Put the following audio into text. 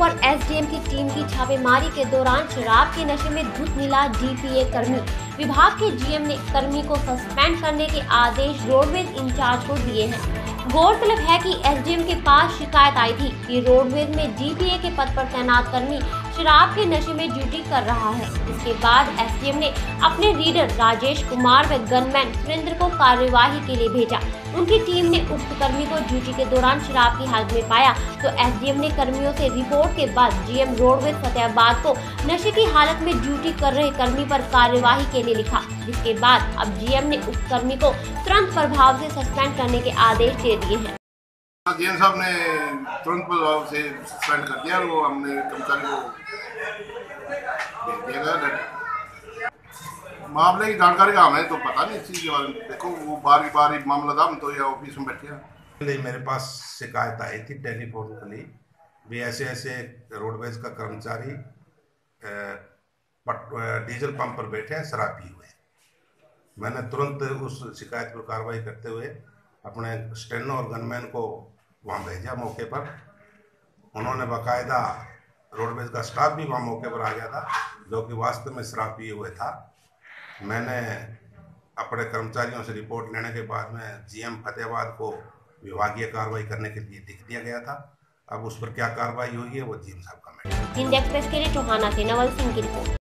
पर एसडीएम की टीम की छापेमारी के दौरान शराब के नशे में धुत मिला डीपीए कर्मी। विभाग के जीएम ने कर्मी को सस्पेंड करने के आदेश रोडवेज़ इंचार्ज को दिए हैं। गौरतलब है कि एसडीएम के पास शिकायत आई थी कि रोडवेज़ में डीपीए के पद पर तैनात कर्मी शराब के नशे में ड्यूटी कर रहा है। इसके बाद एसडीएम ने अपने रीडर राजेश कुमार व गनमैन सुरेंद्र को कार्यवाही के लिए भेजा। उनकी टीम ने उक्त कर्मी को ड्यूटी के दौरान शराब की हालत में पाया। तो एसडीएम ने कर्मियों से रिपोर्ट के बाद जीएम रोडवेज़ फतेहाबाद को नशे की हालत में ड्यूटी कर रहे कर्मी पर कार्यवाही के लिए लिखा। जिसके बाद अब जीएम ने उक्त कर्मी को तुरंत प्रभाव से सस्पेंड करने के आदेश दे दिए हैं। जीएम साहब ने तुरंत प्रभाव से सस्पेंड कर दिया, वो हमने कर्मचारी को मामले की जानकारी का हमें तो पता नहीं, इस चीज़ के बारे में। देखो, वो बारी बारी मामला था तो यहाँ ऑफ़िस में बैठे हैं। मेरे पास शिकायत आई थी टेलीफोन के लिए। भी ऐसे ऐसे रोडवेज़ का कर्मचारी डीजल पंप पर बैठे हैं, शराब पिए हुए मैंने तुरंत उस शिकायत पर कार्रवाई करते हुए अपने स्टेनो और गनमैन को वहाँ भेजा मौके पर। उन्होंने बाकायदा रोडवेज़ का स्टाफ भी वहाँ मौके पर आ गया था, जो कि वास्तव में शराब पिए हुए था। मैंने अपने कर्मचारियों से रिपोर्ट लेने के बाद में जीएम फतेहाबाद को विभागीय कार्रवाई करने के लिए लिख दिया गया था। अब उस पर क्या कार्रवाई हुई है वो जीएम साहब का हिंद एक्सप्रेस के लिए टोहाना से नवल सिंह की रिपोर्ट।